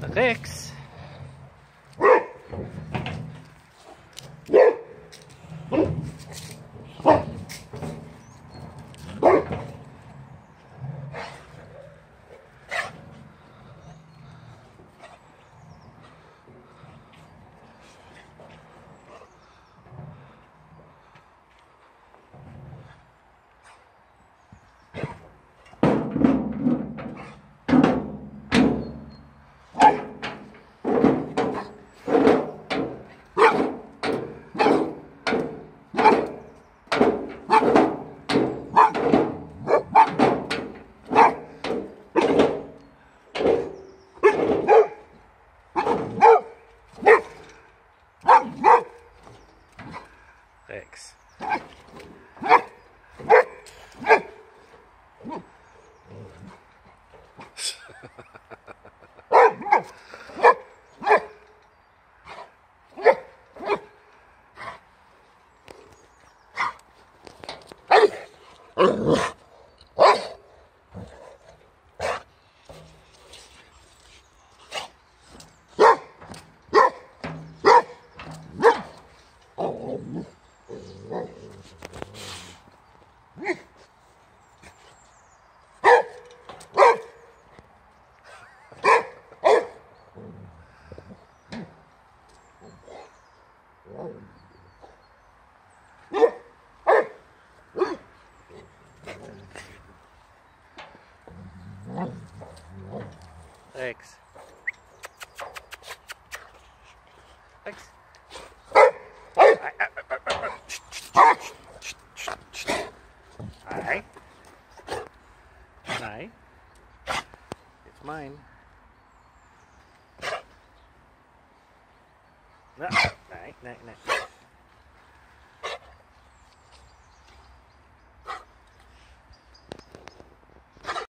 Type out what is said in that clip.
the Rex. Rex. Rex. Rex. Hi. Hi. It's mine. Đó, đấy, đấy, đấy.